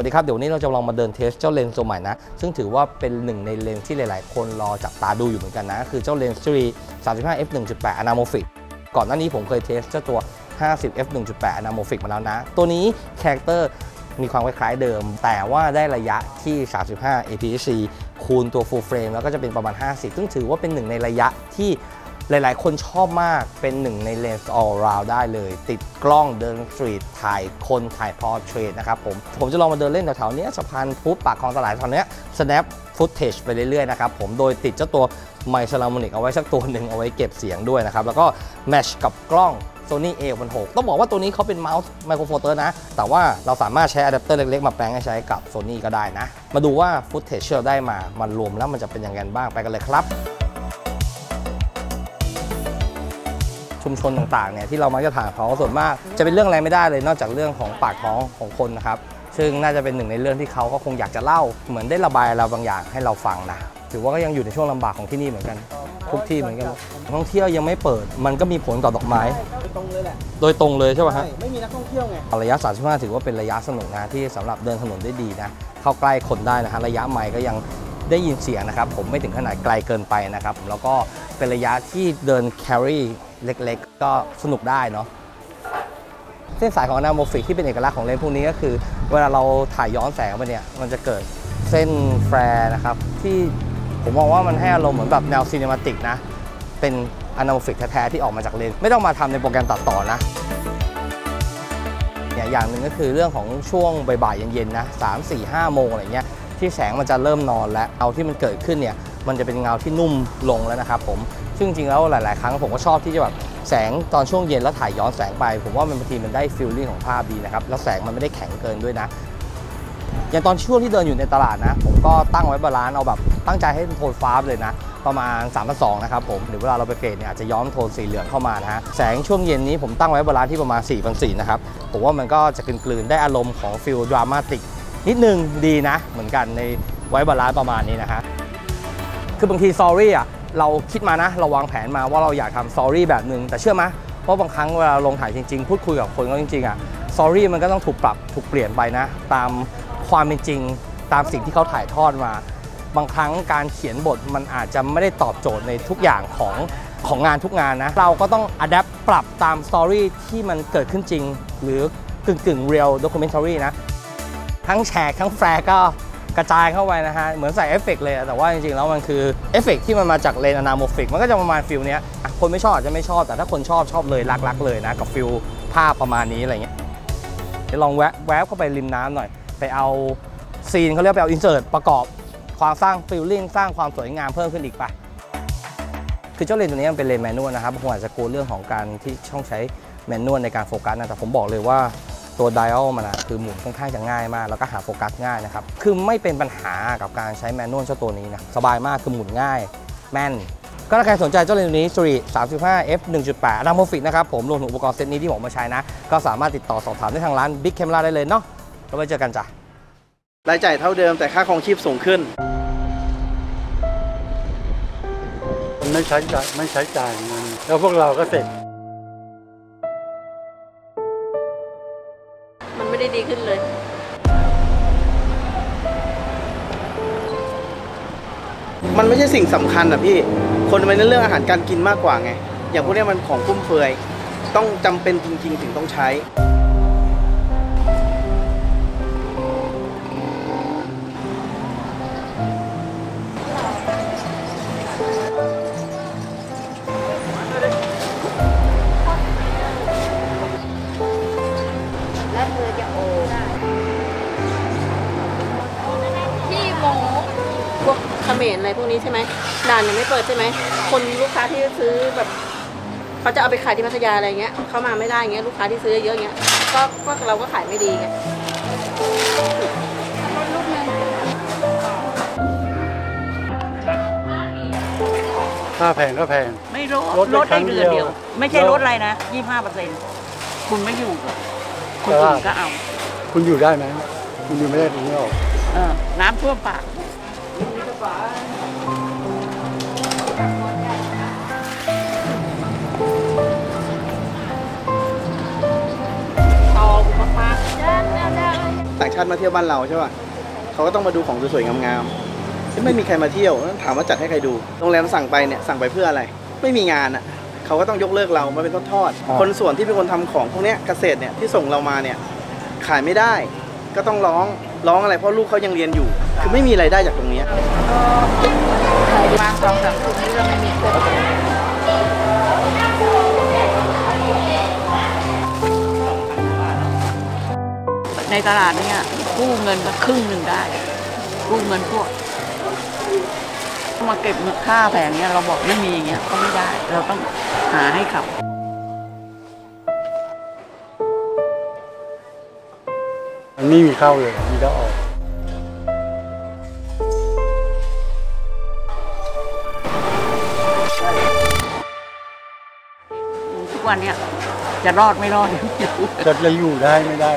วัสดีครับ เดี๋ยววันนี้เราจะลองมาเดิน test เจ้าเลนส์ตัวใหม่นะ ซึ่งถือว่าเป็นหนึ่งในเลนส์ที่หลาย ๆ คนรอจับตาดูอยู่เหมือนกันนะ คือเจ้าเลนส์ Sirui 35 f 1.8 anamorphic ก่อนหน้านี้ผมเคย test เจ้าตัว 50 f 1.8 anamorphic มาแล้วนะ ตัวนี้ character มีความคล้ายๆเดิม แต่ว่าได้ระยะที่ 35 APS-C คูณตัว full frame แล้วก็จะเป็นประมาณ 50 ซึ่งถือว่าเป็นหนึ่งในระยะที่ หลายๆ คนชอบมากเป็นหนึ่งในเลนส์ all round ได้เลย ติดกล้องเดิน street ถ่ายคนถ่าย portrait นะครับผม ผมจะลองมาเดินเล่นแถวๆเนี้ยสะพานพุทธปากคลองตลาดแถวเนี้ย snap footage ไปเรื่อยๆนะครับผมโดยติดเจ้าตัวไมค์ a ลามอนิกเอาไว้สักตัวหนึ่งเอาไว้เก็บเสียงด้วยนะครับ แล้วก็ match กับกล้อง Sony A16 ต้องบอกว่าตัวนี้เขาเป็น mount Micro Four Thirds นะ แต่ว่าเราสามารถใช้อะแดปเตอร์เล็กๆ มาแปลงให้ใช้กับ Sony ก็ได้นะ มาดูว่า footage ที่เราได้มา มันรวมแล้วมันจะเป็นยังไงบ้างไปกันเลยครับ ชุมชนต่างๆเนี่ยที่เรามักจะถามเขาส่วนมาก จะเป็นเรื่องอะไรไม่ได้เลยนอกจากเรื่องของปากท้องของคนนะครับซึ่งน่าจะเป็นหนึ่งในเรื่องที่เขาก็คงอยากจะเล่า เหมือนได้ระบายอะไรบางอย่างให้เราฟังนะถือว่าก็ยังอยู่ในช่วงลำบากของที่นี่เหมือนกัน ทุกที่เหมือนกันท่องเที่ยวยังไม่เปิด มันก็มีผลต่อดอกไม้ตรงเลยแหละโดยตรงเลยใช่ไหมฮะใช่ไม่มีนักท่องเที่ยวไงระยะ 35 ถือว่าเป็นระยะสนุกนะที่สำหรับเดินถนนได้ดีนะเข้าใกล้คนได้นะฮะระยะไมล์ก็ยังได้ยินเสียงนะครับ ผมไม่ถึงขนาดไกลเกินไปนะครับ แล้วก็เป็นระยะที่เดิน carry เล็กๆ ก็สนุกได้เนาะเส้นสายของ anamorphic ที่เป็นเอกลักษณ์ของเลนส์พวกนี้ก็คือ เวลาเราถ่ายย้อนแสงไปเนี่ยมันจะเกิดเส้นแฟร์นะครับ ที่ผมมองว่ามันให้อารมณ์เหมือนแบบแนวซีเนมาติกนะ เป็น anamorphic แท้ๆที่ออกมาจากเลนส์ไม่ต้องมาทำในโปรแกรมตัดต่อนะเนี่ยอย่างหนึ่งก็คือเรื่องของช่วงบ่ายๆเย็นๆนะสามสี่ห้าโมงอะไรเงี้ยที่แสงมันจะเริ่มนอนแล้วเงาที่มันเกิดขึ้นเนี่ย มันจะเป็นเงาที่นุ่มลงแล้วนะครับผมซึ่งจริงแล้วหลาย ๆ ครั้งผมก็ชอบที่จะแบบแสงตอนช่วงเย็นแล้วถ่ายย้อนแสงไป ผมว่ามันบางทีมันได้ feeling ของภาพดีนะครับแล้วแสงมันไม่ได้แข็งเกินด้วยนะอย่างตอนช่วงที่เดินอยู่ในตลาดนะ ผมก็ตั้ง white balance เอาแบบตั้งใจให้เป็นโทนฟ้าเลยนะ ประมาณ3 2 0 0นะครับผมหรือเวลาเราไปเกรดเนี่ยอาจจะย้อมโทนสีเหลืองเข้ามานะฮะแสงช่วงเย็นนี้ผมตั้ง white balance ที่ประมาณ4 4 0 0นะครับผมว่ามันก็จะกลืนๆได้อารมณ์ของ feel dramatic นิดนึงดีนะ เหมือนกันใน white balance ประมาณนี้นะฮะ คือบางที story อะเราคิดมานะเราวางแผนมาว่าเราอยากทำ story แบบหนึ่งแต่เชื่อไหมว่าบางครั้งเวลาลงถ่ายจริง ๆ พูดคุยกับคนก็จริงๆอะ story มันก็ต้องถูกปรับถูกเปลี่ยนไปนะ ตามความเป็นจริง ตามสิ่งที่เขาถ่ายทอดมา บางครั้งการเขียนบทมันอาจจะไม่ได้ตอบโจทย์ในทุกอย่างของของงานทุกงานนะ เราก็ต้อง adapt ปรับตาม story ที่มันเกิดขึ้นจริง หรือกึ่งกึ่ง real documentary นะ ทั้งแฉกทั้ง flare ก็ กระจายเข้าไปนะฮะ เหมือนใส่เอฟเฟกต์เลย แต่ว่าจริงๆ แล้วมันคือเอฟเฟกต์ที่มันมาจากเลนส์ anamorphic มันก็จะประมาณ feel เนี้ยคนไม่ชอบอาจจะไม่ชอบ แต่ถ้าคนชอบชอบเลยรักๆเลยนะ กับ feel ภาพประมาณนี้อะไรเงี้ยเดี๋ยวลองแวะแวบเข้าไปริมน้ำหน่อย ไปเอา scene เขาเรียกไปเอา insert ประกอบความสร้าง feeling สร้างความสวยงามเพิ่มขึ้นอีกไปคือเจ้าเลนส์ตัวนี้มันเป็นเลนส์ manual นะครับบางคนอาจจะกลัวเรื่องของการที่ต้องใช้ manual ในการโฟกัสนะแต่ผมบอกเลยว่า ตัว dial มันอะคือหมุนค่อนข้างจะง่ายมาก แล้วก็หาโฟกัสง่ายนะครับ คือไม่เป็นปัญหากับการใช้ manual เจ้าตัวนี้นะสบายมากคือหมุนง่าย แม่น ก็ถ้าใครสนใจเจ้าเลนส์ตัวนี้ Sirui 35 f 1.8 a n a m o r p h i c นะครับผมรวมถึงอุปกรณ์เซตนี้ที่ผมมาใช้นะ ก็สามารถติดต่อสอบถามได้ทางร้าน Big Camera ได้เลยเนาะแล้วไว้เจอกันจ้ะรายจ่ายเท่าเดิมแต่ค่าครองชีพสูงขึ้นมันไม่ใช้จ่ายไม่ใช้จ่ายเงินแล้วพวกเราก็เสร็จ มันไม่ใช่สิ่งสำคัญอะพี่ คนมันเน้นเรื่องอาหารการกินมากกว่าไง อย่างพวกนี้มันของฟุ่มเฟือย ต้องจำเป็นจริง ๆ ถึงต้องใช้ รอะไรพวกนี้ใช่ไหมด่านยังไม่เปิดใช่ไหมคนลูกค้าที่ซื้อแบบเขาจะเอาไปขายที่พัทยาอะไรเงี้ยเขามาไม่ได้เงี้ยลูกค้าที่ซื้อเยอะเงี้ยก็ก็เราก็ขายไม่ดีไงค่าแพงก็แพง ไม่ลดลดได้ลดได้ครั้งเดือนเดีเดียยววไม่ใช่แล้วลดอะไรนะยี่ห้าเปอร์เซ็นต์คุณไม่อยู่กับคนแต่ว่าอื่นก็เอา คุณอยู่ได้ไหมคุณอยู่ไม่ได้ถึงไม่ออกเออน้ำท่วมปาก ต่ออุปภาคต่างชาติมาเที่ยวบ้านเราใช่ป่ะเขาก็ต้องมาดูของสวยๆงามๆไม่มีใครมาเที่ยวถามว่าจัดให้ใครดู โรงแรมสั่งไปเนี่ยสั่งไปเพื่ออะไร ไม่มีงานอะเขาก็ต้องยกเลิกเรามาเป็นทอดอ่าๆคนส่วนที่เป็นคนทำของพวกเนี้ยเกษตรเนี่ยที่ส่งเรามาเนี่ยขายไม่ได้ ก็ต้องร้องร้องอะไรเพราะลูกเขายังเรียนอยู่ คือไม่มีไรายได้จากตรงเนี้ยใครวางสองสามถุงนี่ก็ไม่มีเกินในตลาดเนี่ยกู้เงินก็ครึ่งหนึ่งได้ กู้เงินพวกมาเก็บค่าแผงเนี่ยเราบอกไม่มีอย่างเงี้ยก็ไม่ได้ เราต้องหาให้เขามันไม่มีเข้าเลย มีแต่ออก วันเนี้ยจะรอดไม่รอด จะจะอยู่ได้ไม่ได้